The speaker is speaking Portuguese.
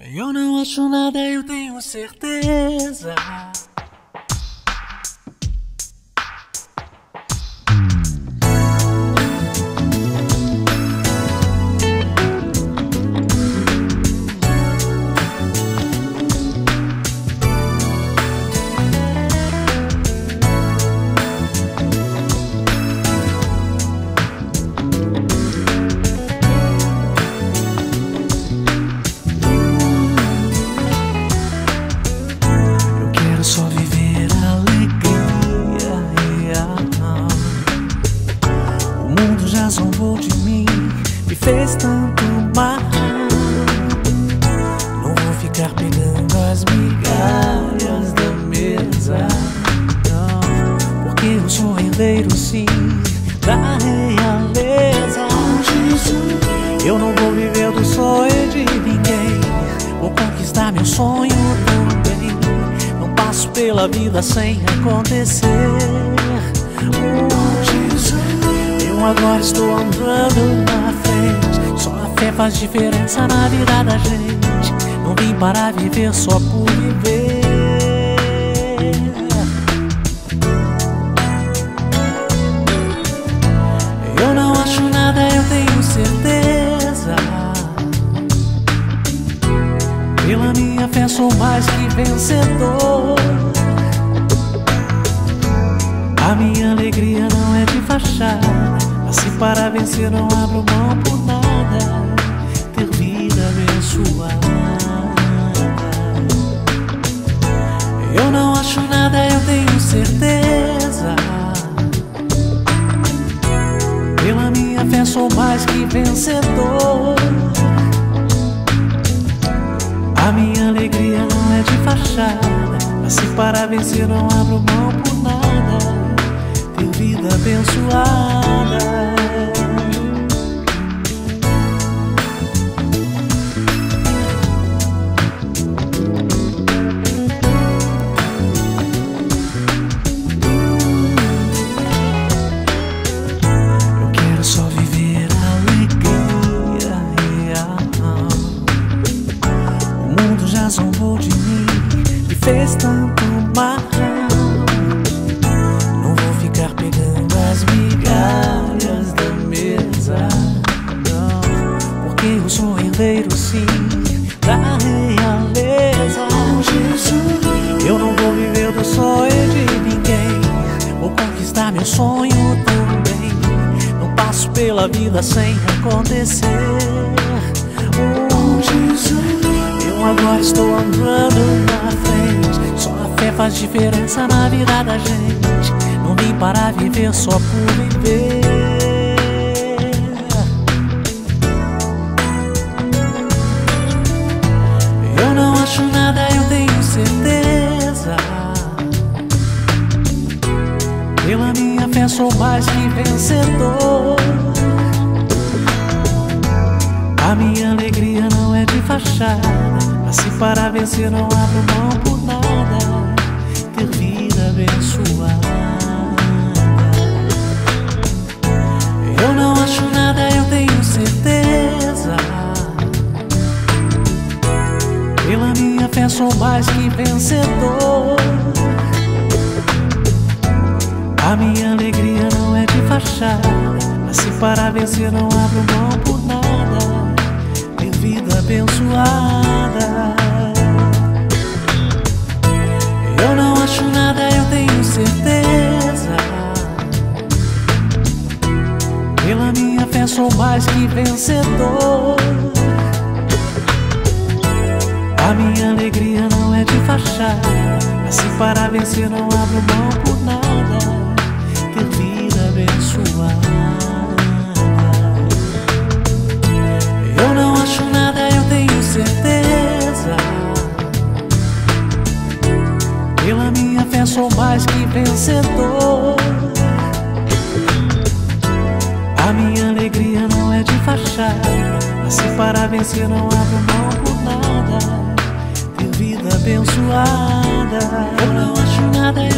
Eu não acho nada, eu tenho certeza. Mundo já zombou de mim, me fez tanto mal. Não vou ficar pegando as migalhas da mesa, não. Porque eu sou herdeiro, sim, da realeza. Eu não vou viver do sonho de ninguém. Vou conquistar meu sonho também. Não passo pela vida sem acontecer. Eu agora estou andando na frente. Só a fé faz diferença na vida da gente. Não vim para viver só por viver. Eu não acho nada, eu tenho certeza. Pela minha fé sou mais que vencedor. Para vencer não abro mão por nada. Ter vida abençoada. Eu não acho nada, eu tenho certeza. Pela minha fé sou mais que vencedor. A minha alegria não é de fachada. Assim para vencer não abro mão por nada. Ter vida abençoada. Já zombou de mim, me fez tanto mal. Não vou ficar pegando as migalhas da mesa, não. Porque eu sou herdeiro, sim, da realeza. Eu não vou viver do sonho de ninguém. Vou conquistar meu sonho também. Não passo pela vida sem acontecer. Faz diferença na vida da gente. Não vim para viver só por viver. Eu não acho nada, eu tenho certeza. Pela minha fé sou mais que vencedor. A minha alegria não é de fachada. Assim para vencer não abro mão por nada. Abençoada. Eu não acho nada, eu tenho certeza. Pela minha fé sou mais que vencedor. A minha alegria não é de fachada. Assim para vencer não abro mão por nada. Ter vida abençoada. Mais que vencedor. A minha alegria não é de fachada. Assim para vencer não abro mão por nada. Ter vida abençoada. Eu não acho nada, eu tenho certeza. Pela minha fé sou mais que vencedor. faixa. Nasci para vencer, não abro mão por nada. Ter vida abençoada. Eu não acho nada, errado